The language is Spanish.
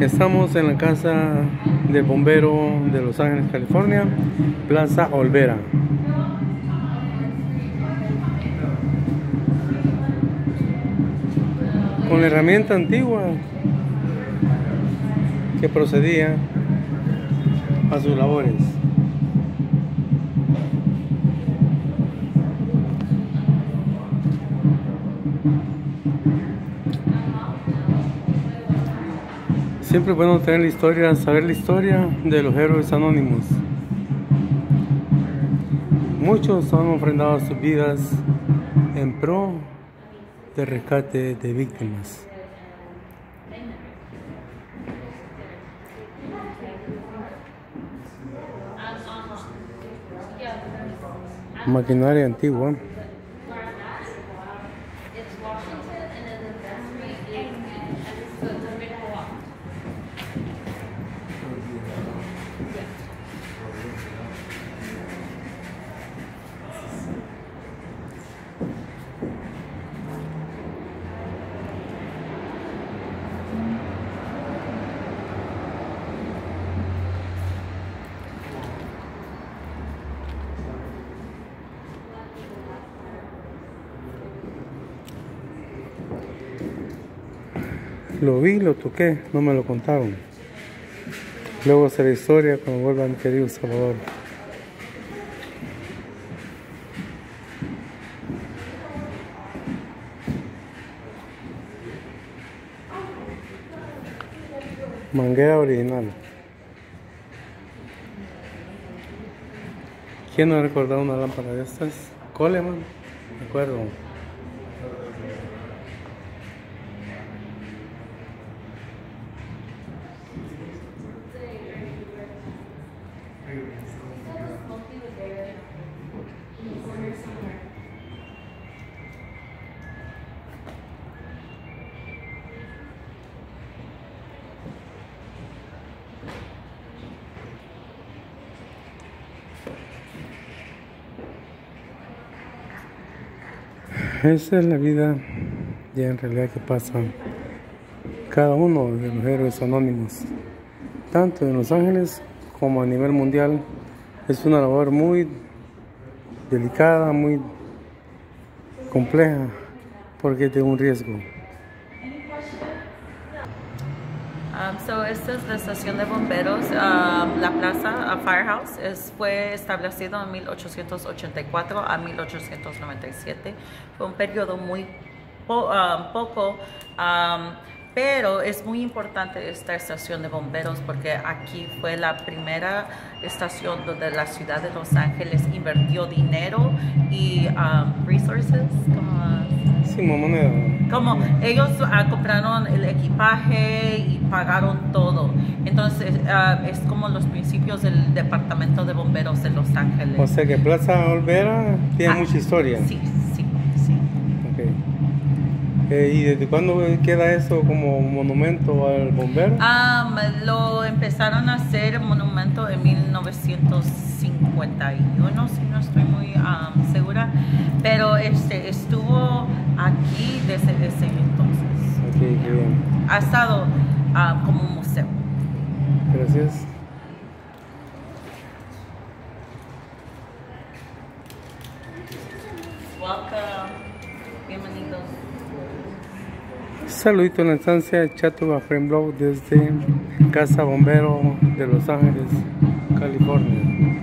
Estamos en la casa del bombero de Los Ángeles, California, Plaza Olvera. Con la herramienta antigua que procedía a sus labores. Siempre es bueno tener la historia, saber la historia de los héroes anónimos. Muchos han ofrendado sus vidas en pro de rescate de víctimas. Maquinaria antigua. Lo vi, lo toqué, no me lo contaron. Luego será historia cuando vuelva mi querido Salvador. Manguera original. ¿Quién no ha recordado una lámpara de estas? Coleman, me acuerdo. Esa es la vida ya en realidad que pasa cada uno de los héroes anónimos, tanto en Los Ángeles como a nivel mundial. Es una labor muy delicada, muy compleja, porque tiene un riesgo. Um, so esta es la estación de bomberos. Um, la plaza Firehouse es, fue establecido en 1884 a 1897. Fue un periodo muy po- um, poco, um, pero es muy importante esta estación de bomberos porque aquí fue la primera estación donde la ciudad de Los Ángeles invirtió dinero y um, resources, como Sí, moneda. Como ellos ah, compraron el equipaje y pagaron todo. Entonces ah, es como los principios del Departamento de Bomberos de Los Ángeles. O sea que Plaza Olvera tiene Ah, mucha historia. Sí, sí, sí. Ok. Eh, ¿Y desde cuándo queda eso como monumento al bombero? Ah, lo empezaron a hacer monumento en 1951, si no estoy muy ah, segura, Ha estado ah, como un museo. Gracias. Welcome. Bienvenidos. Saludito en la estancia Chato Blow desde Casa Bombero de Los Ángeles, California.